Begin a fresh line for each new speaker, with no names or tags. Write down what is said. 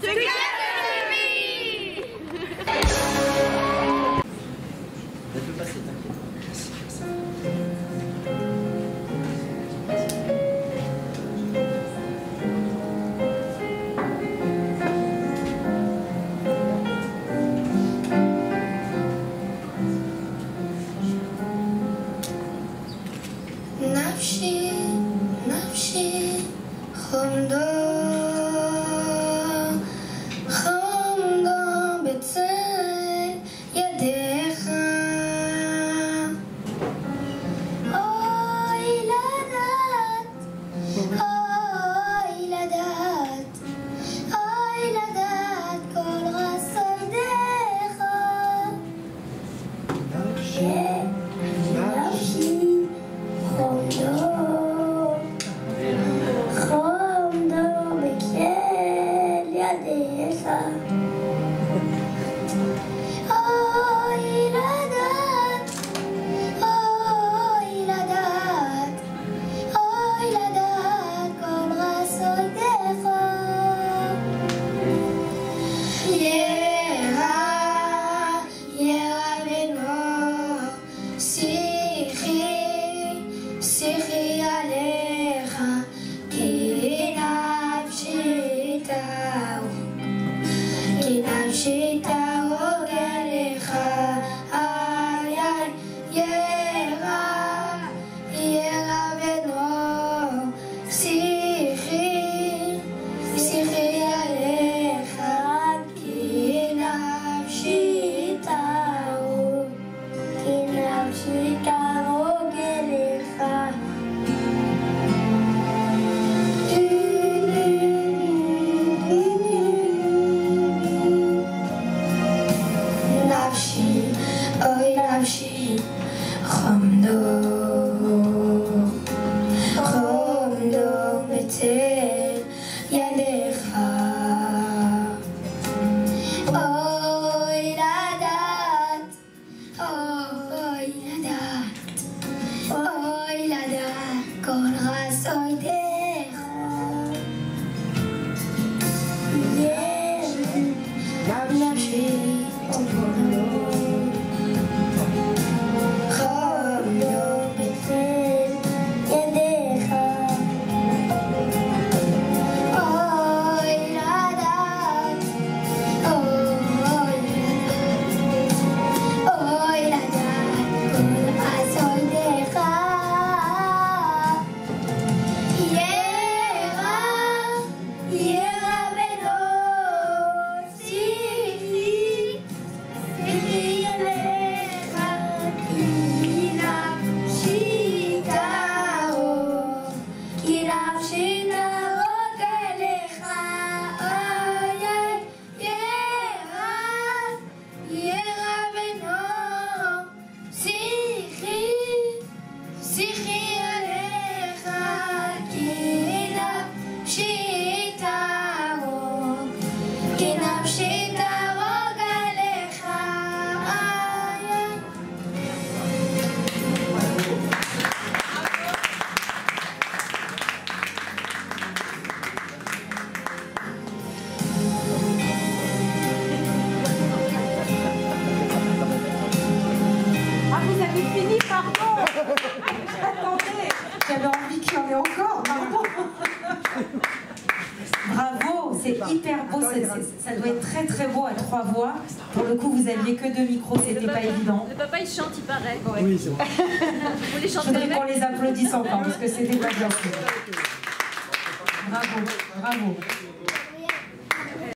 together with me! Nafshi, nafshi, khumdor 騒いで encore, bravo Bravo, c'est hyper beau, ça doit être très très beau à trois voix. Pour le coup, vous aviez que deux micros, c'était pas évident.
Le papa il chante, il paraît.
Oui, c'est
vrai.
Je voudrais qu'on les applaudisse encore parce que c'était pas bien. Bravo, bravo.